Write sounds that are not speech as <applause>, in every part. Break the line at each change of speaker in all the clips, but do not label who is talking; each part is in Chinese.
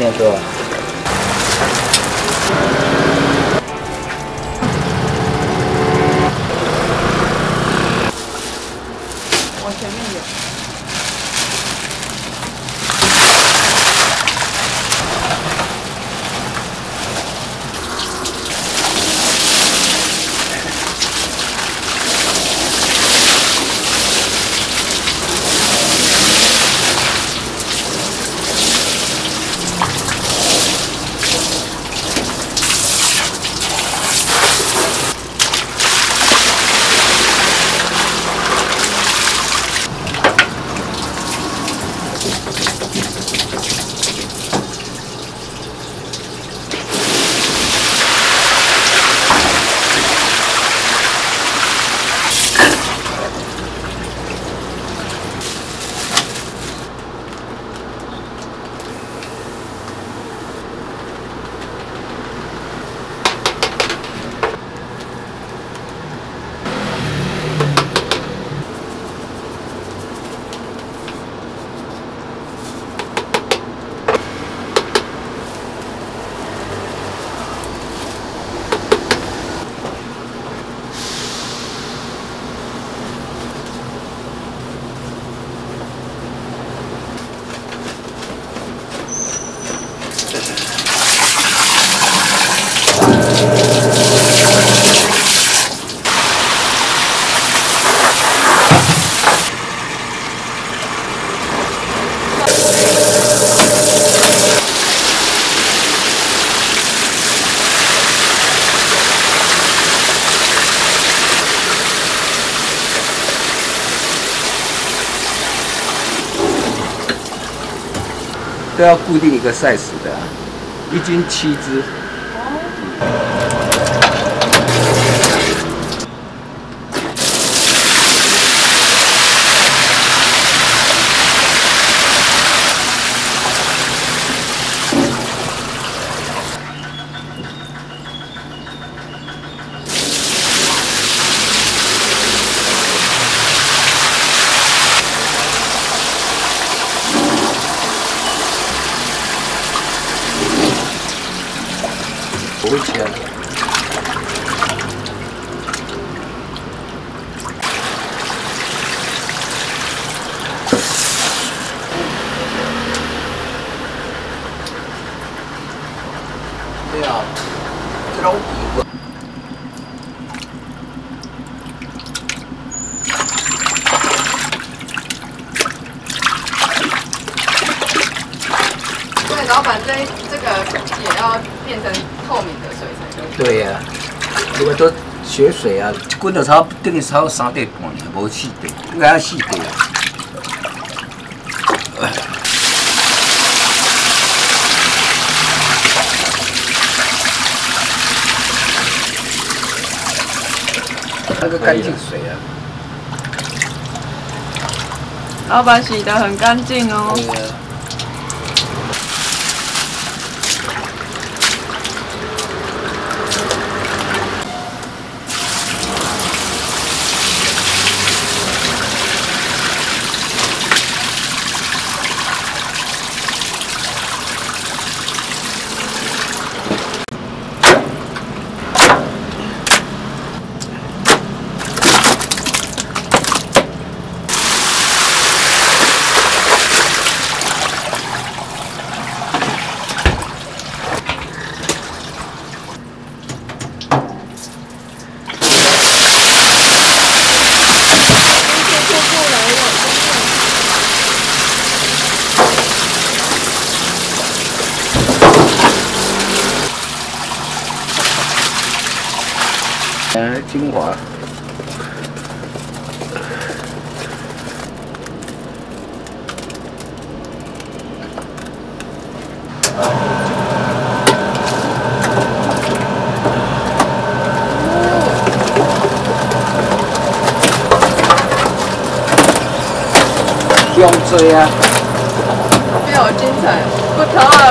那个。都要固定一个 size 的，一斤七只。不会切的。对啊，这种底部。
对，老板，这这个也要变成透明的水才可以。
对呀、如果都血水啊，滚到差等于超三点半呢，无四点，应该要四点。那个干净水啊，
老板洗的很干净哦。
对呀、嗯，精华。用嘴啊！
比较精彩，骨头啊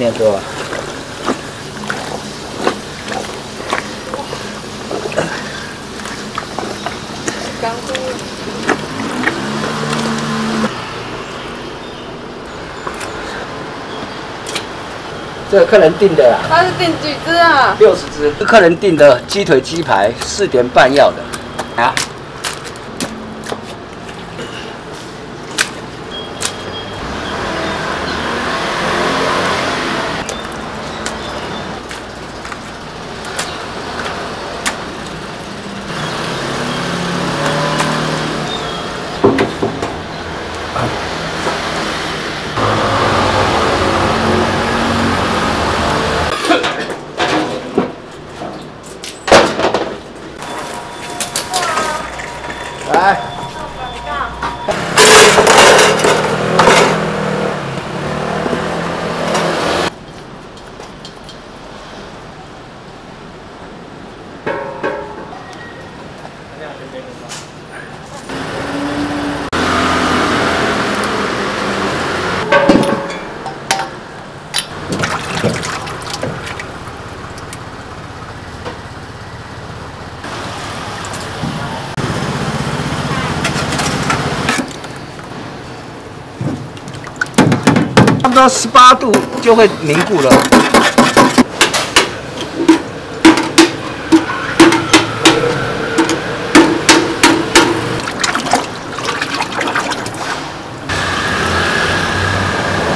年多了。
刚出。
这个客人订的啦，
他是订几只啊？
六十只。是客人订的鸡腿鸡排，四点半要的。啊。不多十八度就会凝固了。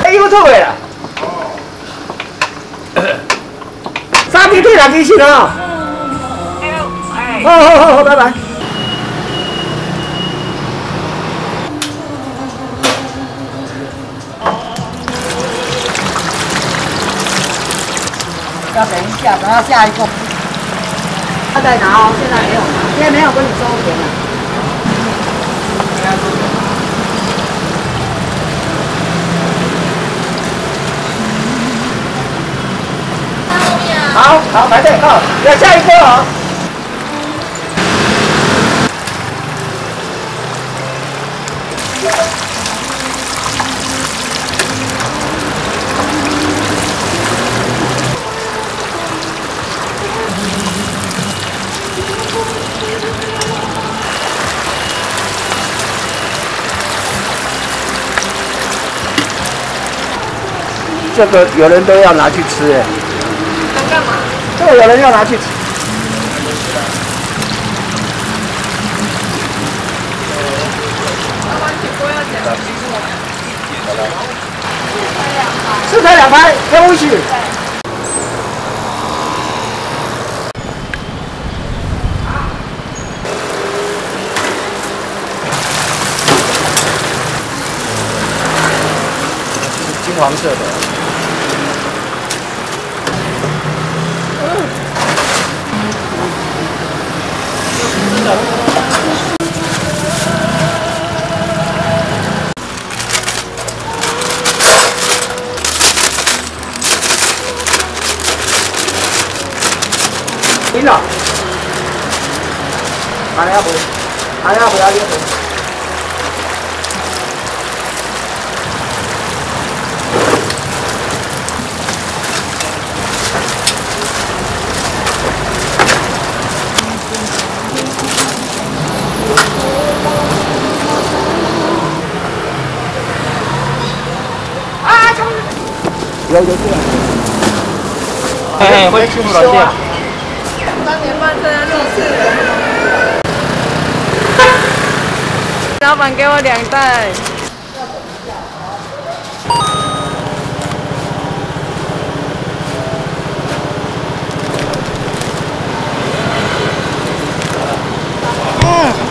哎，又错位 <coughs> 了。三批退两机器了。好好好好，拜拜。
要等一下，等下下一个。他在拿哦，现在没有拿，现在没有跟你收钱了。
好好排队好，要下一波哦。这个有人都要拿去吃哎，
要干嘛？
这个有人要拿去吃。四台两排，跟我一起。金黄色的。哎欢迎师傅老师
三点半这样六四老板给我两袋。嗯。